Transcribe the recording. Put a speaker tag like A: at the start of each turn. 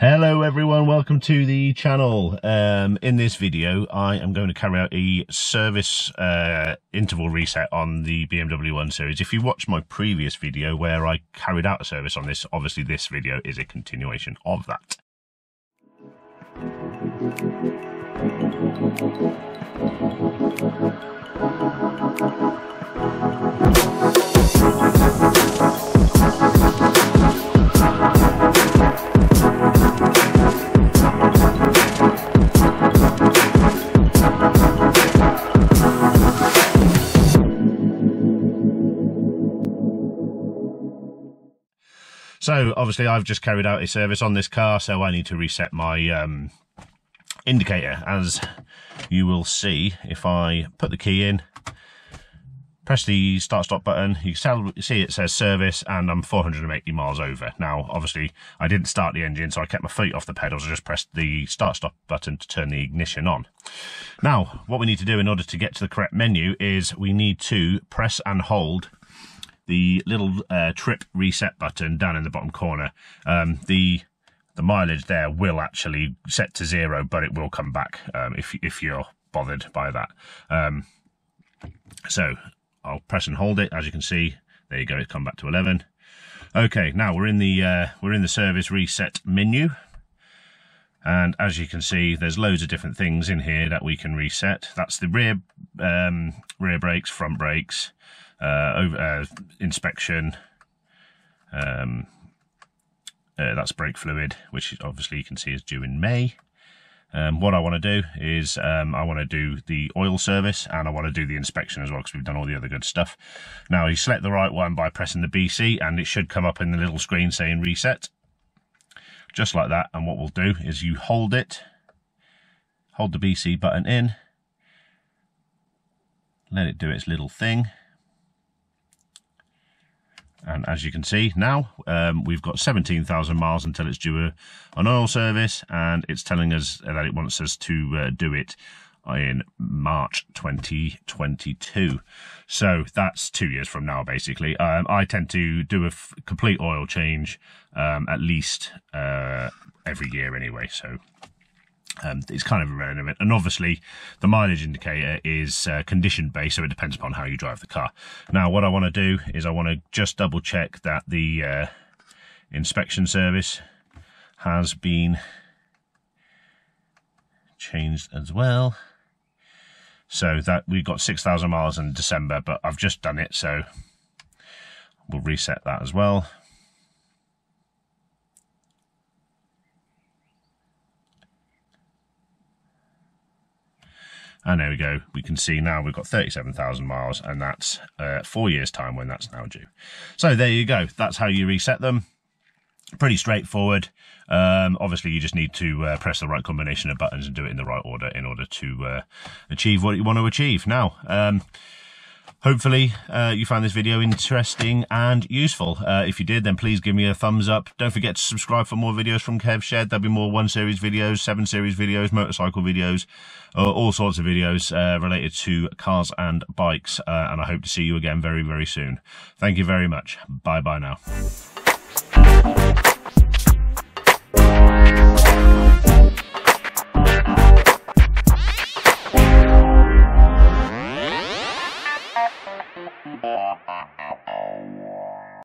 A: Hello everyone, welcome to the channel. Um, in this video, I am going to carry out a service uh, interval reset on the BMW 1 Series. If you watched my previous video where I carried out a service on this, obviously this video is a continuation of that. So obviously I've just carried out a service on this car, so I need to reset my um, indicator. As you will see, if I put the key in, press the start stop button, you can see it says service and I'm 480 miles over. Now, obviously I didn't start the engine, so I kept my feet off the pedals. I just pressed the start stop button to turn the ignition on. Now, what we need to do in order to get to the correct menu is we need to press and hold the little uh, trip reset button down in the bottom corner. Um, the the mileage there will actually set to zero, but it will come back um, if if you're bothered by that. Um, so I'll press and hold it. As you can see, there you go. It's come back to 11. Okay, now we're in the uh, we're in the service reset menu. And as you can see, there's loads of different things in here that we can reset. That's the rear um, rear brakes, front brakes, over, uh, inspection. Um, uh, that's brake fluid, which obviously you can see is due in May. Um, what I want to do is um, I want to do the oil service and I want to do the inspection as well because we've done all the other good stuff. Now you select the right one by pressing the BC and it should come up in the little screen saying reset. Just like that and what we'll do is you hold it, hold the BC button in, let it do its little thing and as you can see now, um, we've got 17,000 miles until it's due a, an oil service, and it's telling us that it wants us to uh, do it in March 2022. So that's two years from now, basically. Um, I tend to do a complete oil change um, at least uh, every year anyway. So um, it's kind of irrelevant. And obviously, the mileage indicator is uh, condition based, so it depends upon how you drive the car. Now, what I want to do is I want to just double check that the uh, inspection service has been changed as well. So that we got 6,000 miles in December, but I've just done it, so we'll reset that as well. And there we go. We can see now we've got 37,000 miles and that's uh, four years time when that's now due. So there you go. That's how you reset them. Pretty straightforward. Um, obviously, you just need to uh, press the right combination of buttons and do it in the right order in order to uh, achieve what you want to achieve. Now, um, Hopefully uh, you found this video interesting and useful. Uh, if you did, then please give me a thumbs up. Don't forget to subscribe for more videos from Kev Shed. There'll be more 1 Series videos, 7 Series videos, motorcycle videos, uh, all sorts of videos uh, related to cars and bikes. Uh, and I hope to see you again very, very soon. Thank you very much. Bye-bye now.